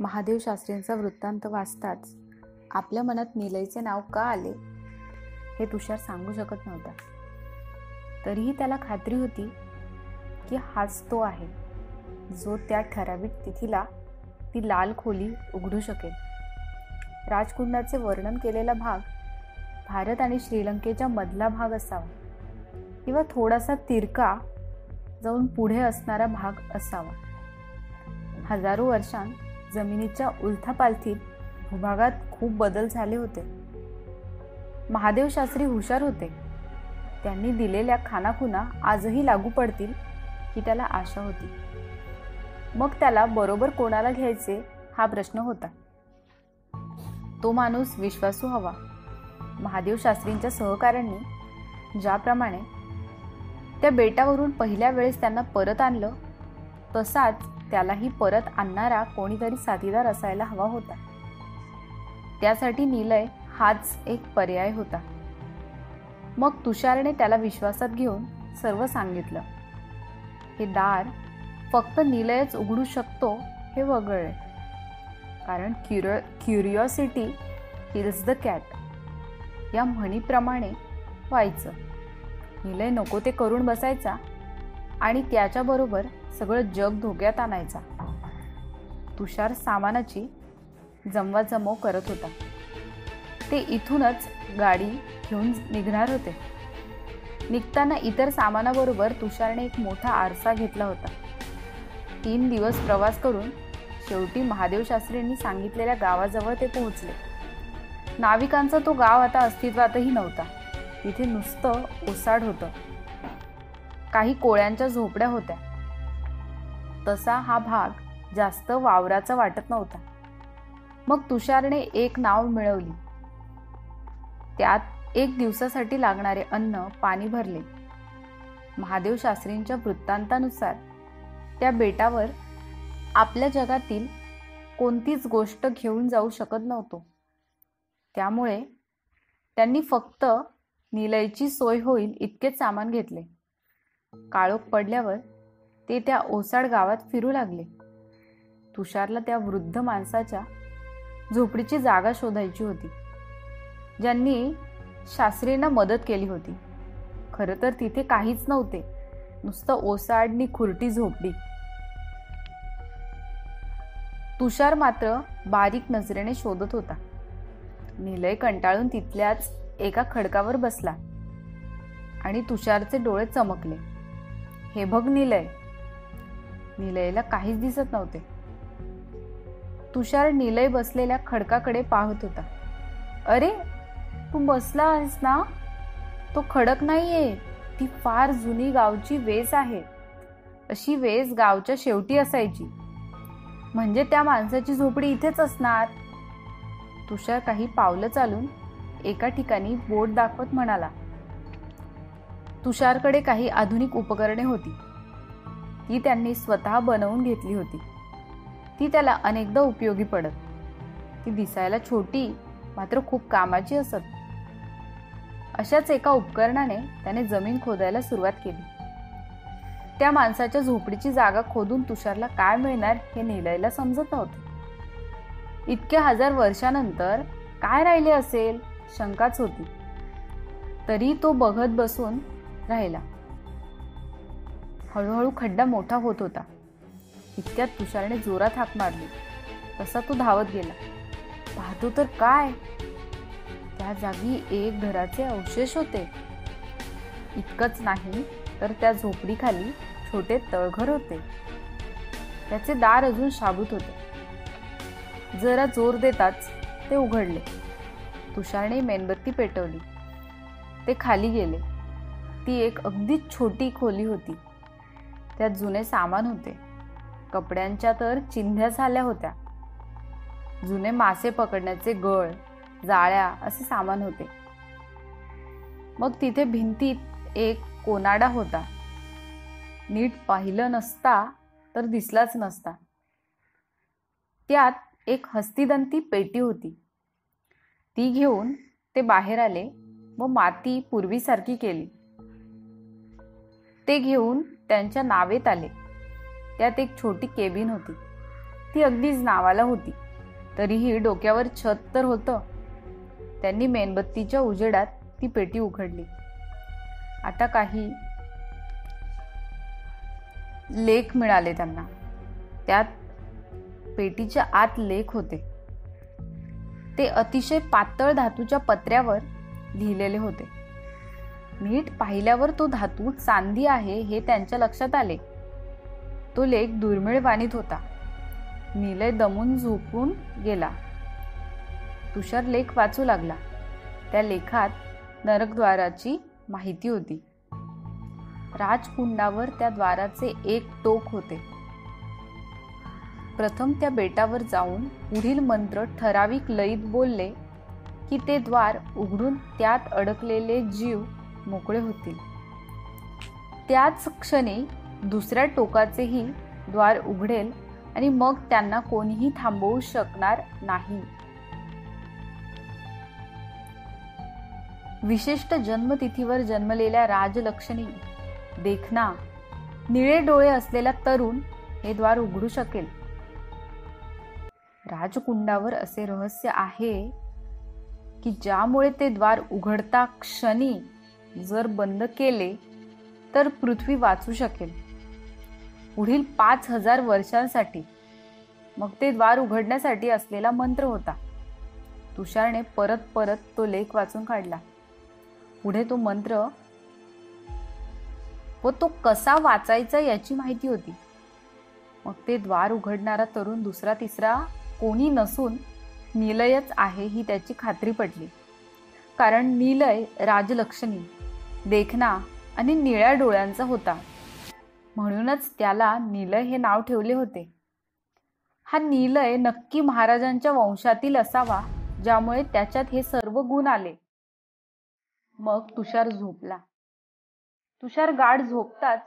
महादेव शास्त्रींचा वृत्तांत वाचताच आपल्या मनात निलयचे नाव का आले हे तुषार सांगू शकत नव्हता. तरीही त्याला खात्री होती की हाच तो आहे जो त्या ठराविक तिथीला ती लाल खोली उघडू शकेल. राजकुंडाचे वर्णन केलेला भाग भारत आणि श्रीलंकेच्या मधला भाग असावा किंवा थोडासा तिरका जाऊन पुढे असणारा भाग असावा. हजारो वर्षांत जमिनीच्या उलथापालथीत भूभागात खूप बदल झाले होते. महादेव शास्त्री हुशार होते. त्यांनी दिलेल्या खानाखुना आजही लागू पडतील ही त्याला आशा होती. मग त्याला बरोबर कोणाला घ्यायचे हा प्रश्न होता. तो माणूस विश्वासू हवा. महादेव शास्त्रींच्या सहकाऱ्यांनी ज्याप्रमाणे त्या बेटावरून पहिल्या वेळेस त्यांना परत आणलं तसाच त्यालाही परत आणणारा कोणीतरी साथीदार असायला हवा होता. त्यासाठी निलय हाच एक पर्याय होता. मग तुषारने त्याला विश्वासात घेऊन सर्व सांगितलं. हे दार फक्त निलयच उघडू शकतो हे वगळे कारण cure curiosity kills the cat या म्हणीप्रमाणे व्हायचं. निलय नको ते करून बसायचा आणि त्याच्याबरोबर सगळं जग धोक्यात आणायचा. तुषार सामानाची जमवाजमव करत होता. ते इथूनच गाडी घेऊन निघणार होते. निघताना इतर सामानाबरोबर तुषारने एक मोठा आरसा घेतला होता. तीन दिवस प्रवास करून शेवटी महादेव शास्त्रींनी सांगितलेल्या गावाजवळ ते पोहोचले. नाविकांचा तो गाव आता अस्तित्वातही नव्हता. तिथे नुसतं ओसाड होतं. काही कोळ्यांच्या झोपड्या होत्या. तसा हा भाग जास्त वावराचा वाटत नव्हता. मग तुषारने एक नाव मिळवली. त्यात एक दिवसासाठी लागणारे अन्न पाणी भरले. महादेव शास्त्रींच्या वृत्तांतानुसार त्या बेटावर आपल्या जगातील कोणतीच गोष्ट घेऊन जाऊ शकत नव्हतो. त्यामुळे त्यांनी फक्त निलयची सोय होईल इतकेच सामान घेतले. काळोख पडल्यावर ते त्या ओसाड गावात फिरू लागले. तुषारला त्या वृद्ध माणसाच्या झोपडीची जागा शोधायची होती. ज्यांनी शास्त्रींना मदत केली होती. खरं तर तिथे काहीच नव्हते. नुसतं ओसाडनी खुरटी झोपडी. तुषार मात्र बारीक नजरेने शोधत होता. निलय कंटाळून तिथल्याच एका खडकावर बसला आणि तुषारचे डोळे चमकले. हे बघ निलय निलयला काहीच दिसत नव्हते. तुषार निलय बसलेल्या खडकाकडे पाहत होता. अरे तू बसला आहेस ना? तो खडक नाहीये. ती फार जुनी गावची वेस आहे. अशी वेस गावच्या शेवटी असायची. म्हणजे त्या माणसाची झोपडी इथेच असणार. तुषार काही पावलं चालून एका ठिकाणी बोट दाखवत म्हणाला. तुषारकडे काही आधुनिक उपकरणे होती. ती त्यांनी स्वतः बनवून घेतली होती. ती त्याला अनेकदा उपयोगी पडत. ती दिसायला छोटी मात्र खूप कामाची असत. अशाच एका उपकरणाने त्याने जमीन खोदायला सुरुवात केली. त्या माणसाच्या झोपडीची जागा खोदून तुषारला काय मिळणार हे निलयला समजत नव्हते. इतक्या हजार वर्षानंतर काय राहिले असेल? शंकाच होती. तरी तो बघत बसून राहिला. हळूहळू खड्डा मोठा होत होता. इतक्यात तुषारने जोरात हाक मारली. तसा तो धावत गेला. पाहतो तर काय? त्या जागी एक घराचे अवशेष होते. इतकंच नाही तर त्या झोपडीखाली छोटे तळघर होते. त्याचे दार अजून शाबूत होते. जरा जोर देताच ते उघडले. तुषारने मेणबत्ती पेटवली. ते खाली गेले. ती एक अगदी छोटी खोली होती. त्यात जुने सामान होते. कपड्यांच्या तर चिंध्या झाल्या होत्या. जुने मासे पकडण्याचे गळ जाळ्या असे सामान होते. मग तिथे भिंतीत एक कोनाडा होता. नीट पाहिलं नसता तर दिसलाच नसता. त्यात एक हस्तिदंती पेटी होती. ती घेऊन ते बाहेर आले व माती पूर्वीसारखी केली. ते घेऊन त्यांच्या नावेत आले. त्यात एक छोटी केबिन होती. ती अगदीच नावाला होती. तरीही डोक्यावर छत तर होतं. त्यांनी मेणबत्तीच्या उजेडात ती पेटी उघडली. आता काही लेख मिळाले त्यांना. त्यात पेटीच्या आत लेख होते. ते अतिशय पातळ धातूच्या पत्र्यावर लिहिलेले होते. नीट पाहिल्यावर तो धातू चांदी आहे हे त्यांच्या लक्षात आले. तो लेख दुर्मिळ वाणीत होता. निलय दमून झोपून गेला. तुषार लेख वाचू लागला. त्या लेखात नरकद्वाराची माहिती होती. राजकुंडावर त्या द्वाराचे एक टोक होते. प्रथम त्या बेटावर जाऊन पुढील मंत्र ठराविक लयीत बोलले की ते द्वार उघडून त्यात अडकलेले जीव मोकळे होतील. त्याच क्षणी दुसऱ्या टोकाचेही द्वार उघडेल आणि मग त्यांना कोणीही थांबवू शकणार नाही. विशिष्ट जन्मतिथीवर जन्मलेल्या राजलक्ष्मी देखना निळे डोळे असलेला तरुण हे द्वार उघडू शकेल. राजकुंडावर असे रहस्य आहे की ज्यामुळे ते द्वार उघडता क्षणी जर बंद केले तर पृथ्वी वाचू शकेल. पुढील पाच हजार वर्षांसाठी. मग ते द्वार उघडण्यासाठी असलेला मंत्र होता. तुषारने परत परत तो लेख वाचून काढला. पुढे तो मंत्र व तो कसा वाचायचा याची माहिती होती. मग ते द्वार उघडणारा तरुण दुसरा तिसरा कोणी नसून निलयच आहे ही त्याची खात्री पडली. कारण निलय राजलक्ष्मी देखणा आणि निळ्या डोळ्यांचा होता. म्हणूनच त्याला निलय हे नाव ठेवले होते. हा निलय नक्की महाराजांच्या वंशातील असावा ज्यामुळे त्याच्यात हे सर्व गुण आले. मग तुषार झोपला. तुषार गाढ झोपताच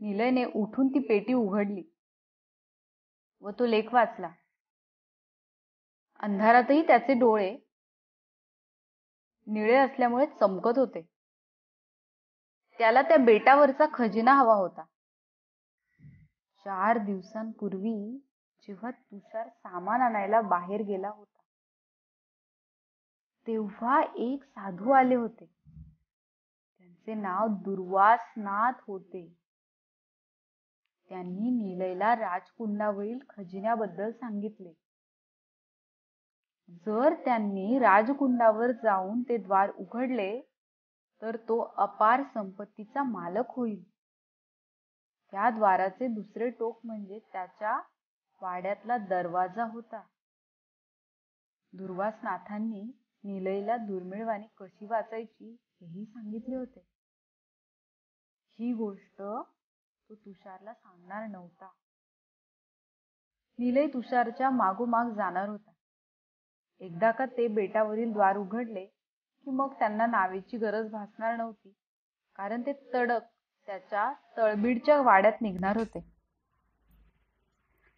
निलयने उठून ती पेटी उघडली व तो लेख वाचला. अंधारातही त्याचे डोळे निळे असल्यामुळे चमकत होते. त्याला त्या बेटावरचा खजिना हवा होता. चार दिवसांपूर्वी जेव्हा तुषार सामान आणायला बाहेर गेला होता तेव्हा एक साधू आले होते. त्यांचे नाव दुर्वासनाथ होते. त्यांनी निलयला राजकुंडावरील खजिन्याबद्दल सांगितले. जर त्यांनी राजकुंडावर जाऊन ते द्वार उघडले तर तो अपार संपत्तीचा मालक होईल. त्या द्वाराचे दुसरे टोक म्हणजे त्याच्या वाड्यातला दरवाजा होता. दुर्वासनाथांनी निलयला दुर्मिळवाणी कशी वाचायची हेही सांगितले होते. ही गोष्ट तो तुषारला सांगणार नव्हता. निलय तुषारच्या मागोमाग जाणार होता. एकदा का ते बेटावरील द्वार उघडले की मग त्यांना नावेची गरज भासणार नव्हती. कारण ते तडक त्याच्या तळबीडच्या वाड्यात निघणार होते.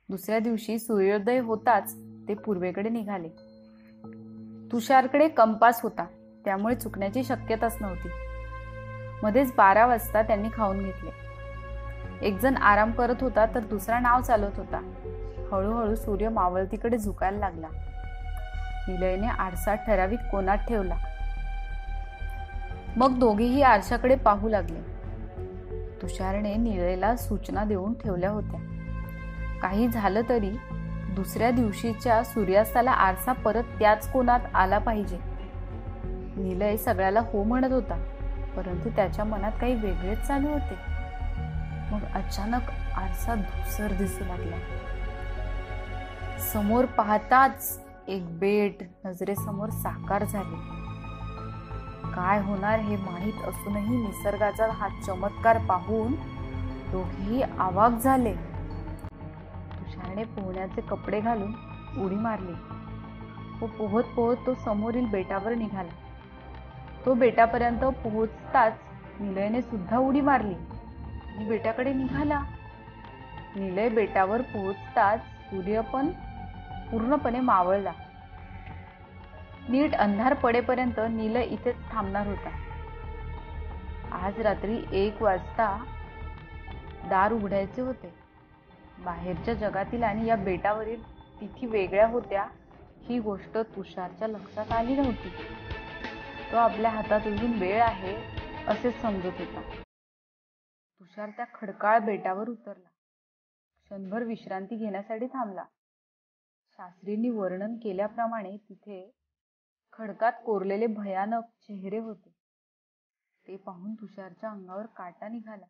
दुसऱ्या दिवशी सूर्योदय होताच ते पूर्वेकडे निघाले. तुषारकडे कंपास होता त्यामुळे चुकण्याची शक्यताच नव्हती. मध्येच बारा वाजता त्यांनी खाऊन घेतले. एक जण आराम करत होता तर दुसरा नाव चालवत होता. हळूहळू सूर्य मावळतीकडे झुकायला लागला. निलयने आरसा ठराविक कोणात ठेवला. मग दोघेही आरशाकडे पाहू लागले. तुषारने निळेला सूचना देऊन ठेवल्या होत्या. काही झालं तरी दुसऱ्या दिवशीच्या सूर्यास्ताला आरसा परत त्याच कोणात आला पाहिजे? निलय सगळ्याला हो म्हणत होता परंतु त्याच्या मनात काही वेगळेच चालू होते. मग अचानक आरसा धुसर दिसू लागला. समोर पाहताच एक बेट नजरेसमोर साकार झाले. काय होणार हे माहीत असूनही निसर्गाचा हा चमत्कार पाहून दोघेही आवाक झाले. तुषारने पोहण्याचे कपडे घालून उडी मारली. व पोहत पोहत तो समोरील बेटावर निघाला. तो बेटापर्यंत पोहोचताच निलयने सुद्धा उडी मारली आणि बेटाकडे निघाला. निलय बेटावर पोहोचताच सूर्य पण पूर्णपणे मावळला. नीट अंधार पडेपर्यंत नील इथेच थांबणार होता. आज रात्री एक वाजता दार उघडायचे होते. बाहेरच्या जगातील आणि या बेटावरील तिथी वेगळ्या होत्या ही गोष्ट तुषारच्या लक्षात आली नव्हती. तो आपल्या हातात अजून वेळ आहे असे समजत होता. तुषार त्या खडकाळ बेटावर उतरला. क्षणभर विश्रांती घेण्यासाठी थांबला. शास्त्रींनी वर्णन केल्याप्रमाणे तिथे खडकात कोरलेले भयानक चेहरे होते. ते पाहून तुषारच्या अंगावर काटा निघाला.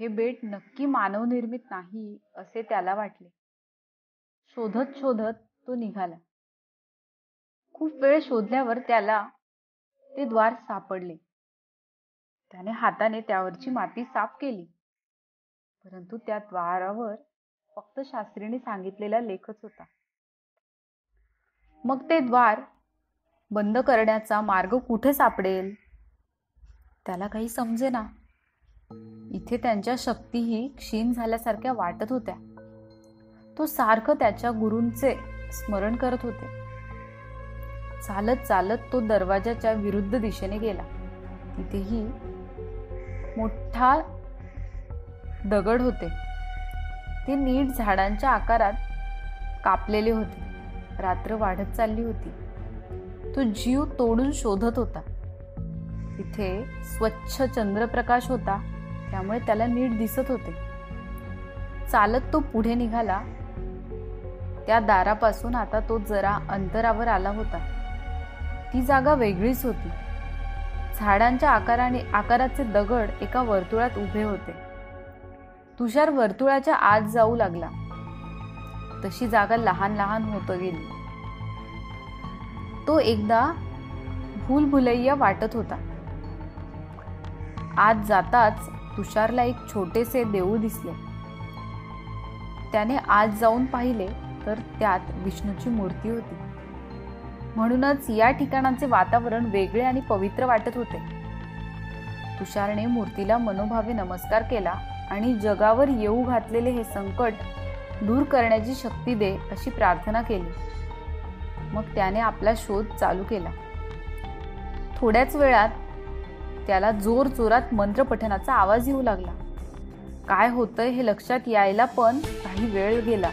हे बेट नक्की मानवनिर्मित नाही असे त्याला वाटले. शोधत शोधत तो निघाला. खूप वेळ शोधल्यावर त्याला ते द्वार सापडले. त्याने हाताने त्यावरची माती साफ केली. परंतु त्या द्वारावर फक्त शास्त्रीने सांगितलेला लेखच होता. मग ते द्वार बंद करण्याचा मार्ग कुठे सापडेल? त्याला काही समजेना. इथे त्यांच्या शक्तीही क्षीण झाल्यासारख्या वाटत होत्या. तो सारखं त्याच्या गुरूंचे स्मरण करत होते. चालत चालत तो दरवाजाच्या विरुद्ध दिशेने गेला. तिथेही मोठा दगड होते. ते नीट झाडांच्या आकारात कापलेले होते. रात्र वाढत चालली होती. तो जीव तोडून शोधत होता. तिथे स्वच्छ चंद्रप्रकाश होता त्यामुळे त्याला नीट दिसत होते. चालत तो पुढे निघाला. त्या दारापासून आता तो जरा अंतरावर आला होता. ती जागा वेगळीच होती. झाडांच्या आकाराने आकाराचे दगड एका वर्तुळात उभे होते. तुषार वर्तुळाच्या आत जाऊ लागला. तशी जागा लहान लहान होत गेली तो एकदा भूलभुलैया वाटत होता. आत जाताच तुषारला एक छोटेसे देऊळ दिसले. त्याने आत जाऊन पाहिले तर त्यात विष्णूची मूर्ती होती. म्हणूनच या ठिकाणांचे वातावरण वेगळे आणि पवित्र वाटत होते. तुषारने मूर्तीला मनोभावे नमस्कार केला आणि जगावर येऊ घातलेले हे संकट दूर करण्याची शक्ती दे अशी प्रार्थना केली. मग त्याने आपला शोध चालू केला. थोड्याच वेळात त्याला जोर जोरात मंत्रपठनाचा आवाज येऊ लागला. काय होतंय हे लक्षात यायला पण काही वेळ गेला.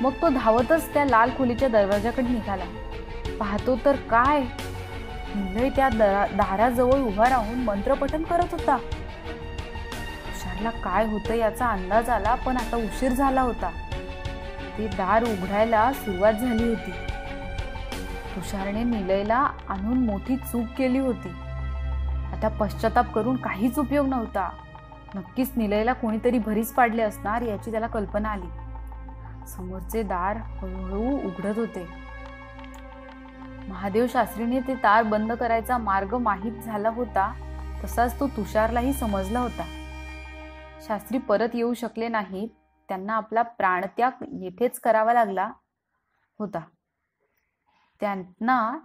मग तो धावतच त्या लाल खोलीच्या दरवाजाकडे निघाला. पाहतो तर काय? निलय त्या दाराजवळ उभा राहून मंत्रपठन करत होता. तुषारला काय होतं याचा अंदाज आला पण आता उशीर झाला होता. ते दार उघडायला सुरुवात झाली होती. तुषारने निलयला आणून मोठी चूक केली होती. आता पश्चाताप करून काहीच उपयोग नव्हता. नक्कीच निलयला कोणीतरी भरीच पाडले असणार याची त्याला कल्पना आली. समोरचे दार हळूहळू उघडत होते. महादेव शास्त्रीने ते तार बंद करायचा मार्ग माहीत झाला होता तसाच तो तुषारलाही समजला होता. शास्त्री परत येऊ शकले नाहीत त्यांना आपला प्राणत्याग येथेच करावा लागला होता. त्यांना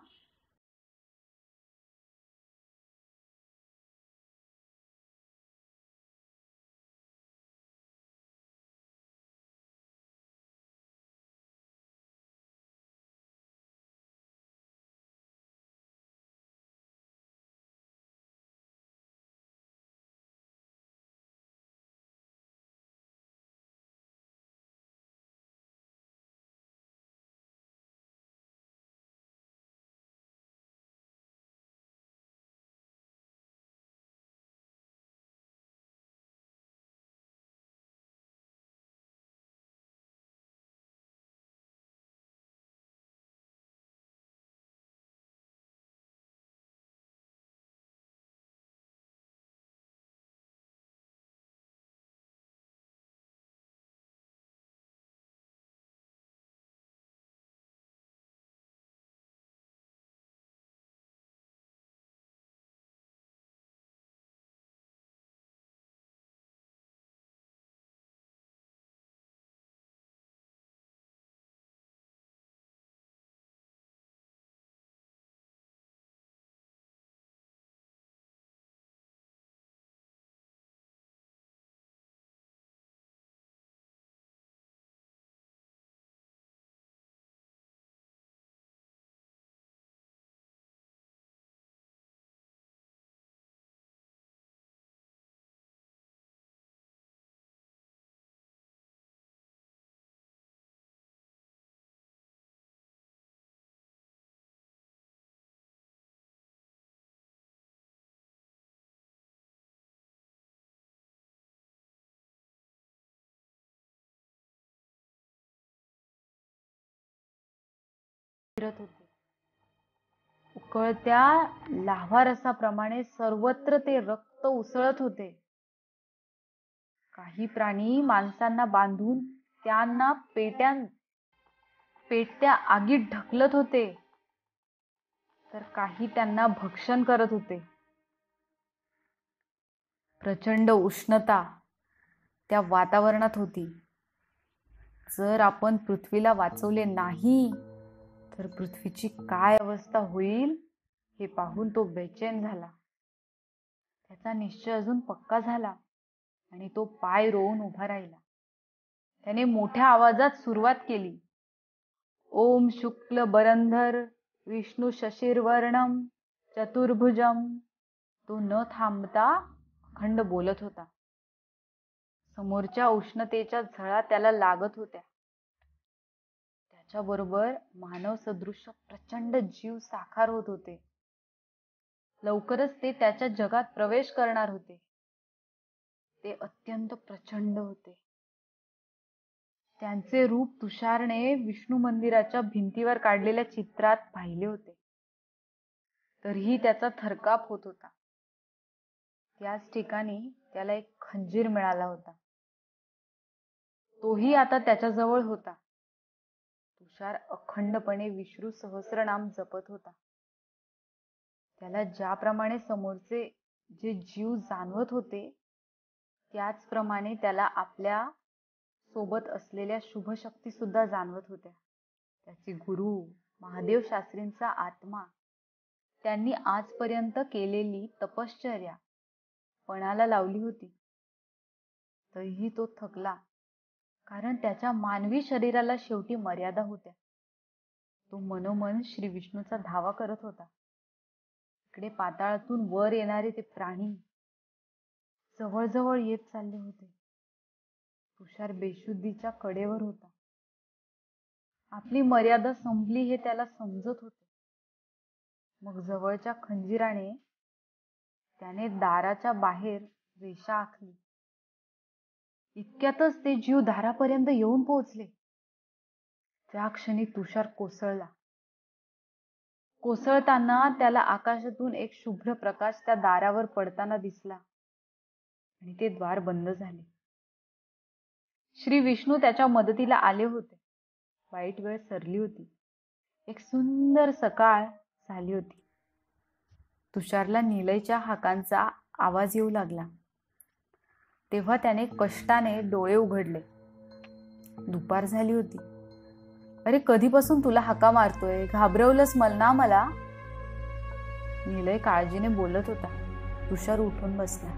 विस्त्रत होते. उकळत्या लाव्हारसाप्रमाणे सर्वत्र ते रक्त उसळत होते. काही प्राणी माणसांना बांधून त्यांना पेट्या पेट्या आगीत ढकलत होते. तर काही त्यांना भक्षण करत होते. प्रचंड उष्णता त्या वातावरणात होती. जर आपण पृथ्वीला वाचवले नाही तर पृथ्वीची काय अवस्था होईल हे पाहून तो बेचैन झाला. त्याचा निश्चय अजून पक्का झाला आणि तो पाय रोवून उभा राहिला. त्याने मोठ्या आवाजात सुरुवात केली. ओम शुक्ल बरंधर विष्णू शशीर्वर्णम चतुर्भुजम. तो न थांबता अखंड बोलत होता. समोरच्या उष्णतेच्या झळा त्याला लागत होत्या. त्याच्याबरोबर मानव सदृश प्रचंड जीव साकार होत होते. लवकरच ते त्याच्या जगात प्रवेश करणार होते. ते अत्यंत प्रचंड होते. त्यांचे रूप तुषारने विष्णू मंदिराच्या भिंतीवर काढलेल्या चित्रात पाहिले होते. तरीही त्याचा थरकाप होत होता. त्याच ठिकाणी त्याला एक खंजीर मिळाला होता. तोही आता त्याच्याजवळ होता. तुषार अखंडपणे विष्णू सहस्रनाम जपत होता. त्याला ज्याप्रमाणे समोरचे जे जीव जाणवत होते त्याचप्रमाणे त्याला आपल्यासोबत असलेल्या शुभशक्ती सुद्धा जाणवत होत्या. त्याचे गुरु महादेव शास्त्रींचा आत्मा त्यांनी आजपर्यंत केलेली तपश्चर्या पणाला लावली होती. तरीही तो थकला. कारण त्याच्या मानवी शरीराला शेवटी मर्यादा होत्या. तो मनोमन श्री विष्णूचा धावा करत होता. इकडे पाताळातून वर येणारे ते प्राणी जवळजवळ येत चालले होते. तुषार बेशुद्धीच्या कडेवर होता. आपली मर्यादा संपली हे त्याला समजत होते. मग जवळच्या खंजिराने त्याने दाराच्या बाहेर रेषा आखली. इतक्यातच ते जीव दारापर्यंत येऊन पोहोचले. त्या क्षणी तुषार कोसळला. कोसळताना त्याला आकाशातून एक शुभ्र प्रकाश त्या दारावर पडताना दिसला आणि ते द्वार बंद झाले. श्री विष्णू त्याच्या मदतीला आले होते. वाईट वेळ सरली होती. एक सुंदर सकाळ झाली होती. तुषारला निलयच्या हाकांचा आवाज येऊ लागला. तेव्हा त्याने कष्टाने डोळे उघडले. दुपार झाली होती. अरे कधीपासून तुला हाका मारतोय? घाबरवलंच मला ना मला? निलय काळजीने बोलत होता. तुषार उठून बसला.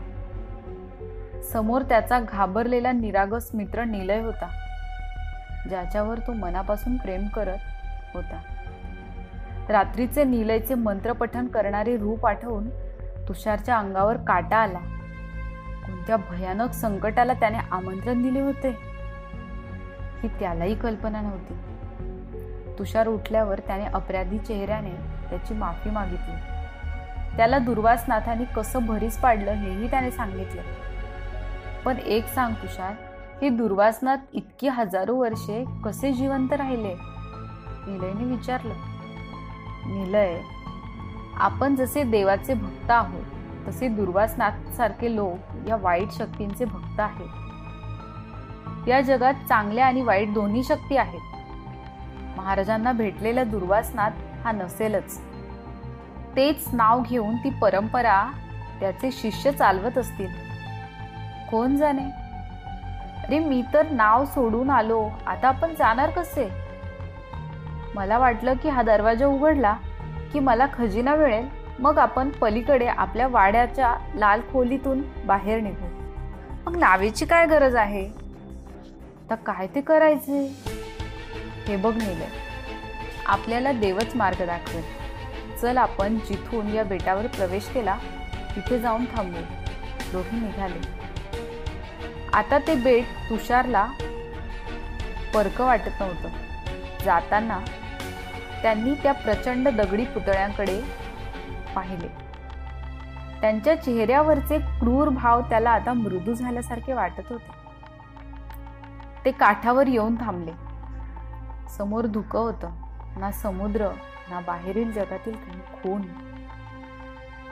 समोर त्याचा घाबरलेला निरागस मित्र निलय होता. ज्याच्यावर तो मनापासून प्रेम करत होता. रात्रीचे निलयचे मंत्रपठन करणारे रूप आठवून तुषारच्या अंगावर काटा आला. कोणत्या भयानक संकटाला त्याने आमंत्रण दिले होते? ही त्यालाही कल्पना नव्हती. तुषार उठल्यावर त्याने अपराधी चेहऱ्याने त्याची माफी मागितली. त्याला दुर्वासनाथांनी कसं भरीस पाडलं हेही त्याने सांगितलं. पण एक सांग तुषार हे दुर्वासनाथ इतकी हजारो वर्षे कसे जिवंत राहिले? निलयने विचारलं. निलय आपण जसे देवाचे भक्त आहोत तसे दुर्वासनाथसारखे लोक या वाईट शक्तींचे भक्त आहेत. या जगात चांगल्या आणि वाईट दोन्ही शक्ती आहेत. महाराजांना भेटलेला दुर्वासनाथ हा नसेलच. तेच नाव घेऊन ती परंपरा त्याचे शिष्य चालवत असतील. कोण जाणे? अरे मी तर नाव सोडून आलो आता आपण जाणार कसे? मला वाटलं की हा दरवाजा उघडला की मला खजिना मिळेल. मग आपण पलीकडे आपल्या वाड्याच्या लाल खोलीतून बाहेर निघू. मग नावेची काय गरज आहे? तर काय ते करायचे? हे बघ नेलं. आपल्याला देवच मार्ग दाखवेल. चल आपण जिथून या बेटावर प्रवेश केला तिथे जाऊन थांबू. दोघे निघाले. आता ते बेट तुषारला परक वाटत नव्हतं. जाताना त्यांनी त्या प्रचंड दगडी पुतळ्यांकडे पाहिले. त्यांच्या चेहऱ्यावरचे क्रूर भाव त्याला आता मृदू झाल्यासारखे वाटत होते. ते काठावर येऊन थांबले. समोर धुकं होतं. ना समुद्र ना बाहेरील जगातील काही खून.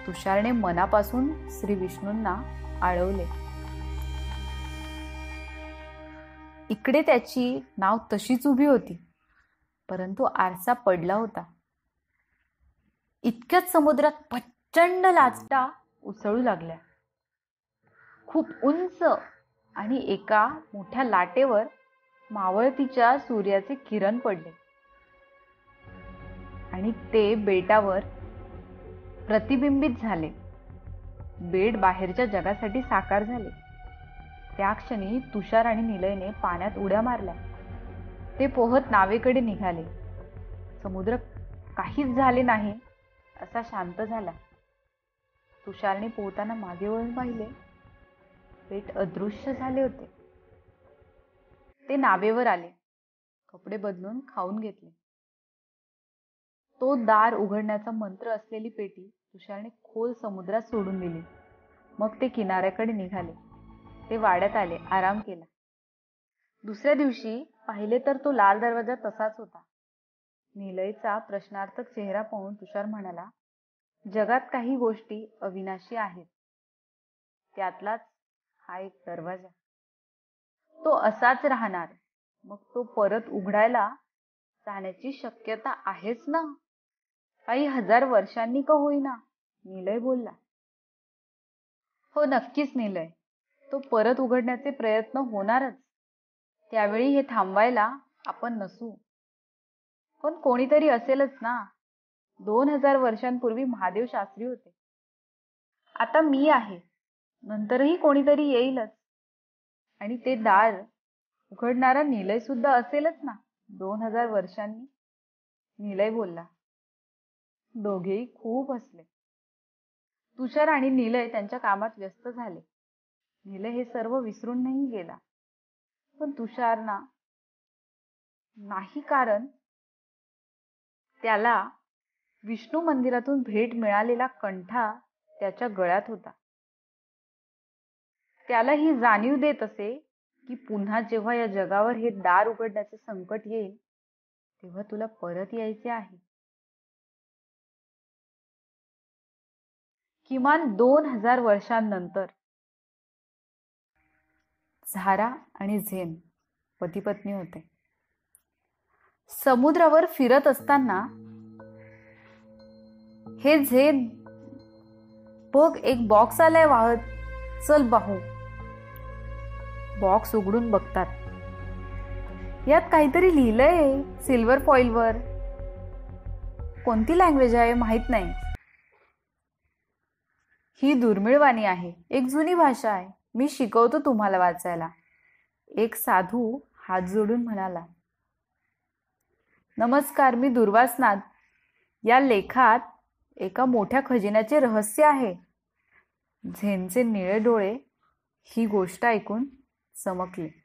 तुषारने मनापासून श्री विष्णूंना आळवले. इकडे त्याची नाव तशीच उभी होती. परंतु आरसा पडला होता. इतक्याच समुद्रात प्रचंड लाचटा उसळू लागल्या. खूप उंच आणि एका मोठ्या लाटेवर मावळतीच्या सूर्याचे किरण पडले. आणि ते बेटावर प्रतिबिंबित झाले. बेट बाहेरच्या जगासाठी साकार झाले. त्या क्षणी तुषार आणि निलयने पाण्यात उड्या मारल्या. ते पोहत नावेकडे निघाले. समुद्र काहीच झाले नाही. असा शांत झाला. तुषारने पोहताना मागे वळून पाहिले. पेट अदृश्य झाले होते. ते नावेवर आले. कपडे बदलून खाऊन घेतले. तो दार उघडण्याचा मंत्र असलेली पेटी तुषारने खोल समुद्रात सोडून दिली. मग ते किनाऱ्याकडे निघाले. ते वाड्यात आले. आराम केला. दुसऱ्या दिवशी पाहिले तर तो लाल दरवाजा तसाच होता. निलयचा प्रश्नार्थक चेहरा पाहून तुषार म्हणाला जगात काही गोष्टी अविनाशी आहेत. त्यातलाच हा एक दरवाजा. तो असाच राहणार. मग तो परत उघडायला जाण्याची शक्यता आहेच ना? काही हजार वर्षांनी का होईना? निलय बोलला. हो नक्कीच निलय. तो परत उघडण्याचे प्रयत्न होणारच. त्यावेळी हे थांबवायला आपण नसू. पण कोणीतरी असेलच ना. दोन हजार वर्षांपूर्वी महादेव शास्त्री होते. आता मी आहे. नंतरही कोणीतरी येईलच. आणि ते दार उघडणारा निलय सुद्धा असेलच ना. दोन हजार वर्षांनी. निलय बोलला. दोघेही खूप हसले. तुषार आणि निलय त्यांच्या कामात व्यस्त झाले. निलय हे सर्व विसरून नाही गेला. पण तुषार ना. नाही कारण त्याला विष्णू मंदिरातून भेट मिळालेला कंठा त्याच्या गळ्यात होता. त्याला ही जाणीव देत असे की पुन्हा जेव्हा या जगावर हे दार उघडण्याचे संकट येईल तेव्हा तुला परत यायचे आहे. किमान दोन हजार वर्षांनंतर झारा आणि झेन पती पत्नी होते. समुद्रावर फिरत असताना हे झेन बघ एक बॉक्स आलाय वाहत. चल बाहू. बॉक्स उघडून बघतात. यात काहीतरी लिहिलंय सिल्वर फॉइलवर कोणती लँग्वेज आहे माहीत नाही. ही दुर्मिळ वाणी आहे. एक जुनी भाषा आहे. मी शिकवतो तुम्हाला वाचायला. एक साधू हात जोडून म्हणाला नमस्कार मी दुर्वासनाथ या लेखात एका मोठ्या खजिन्याचे रहस्य आहे. झेनचे निळे डोळे ही गोष्ट ऐकून चमकली.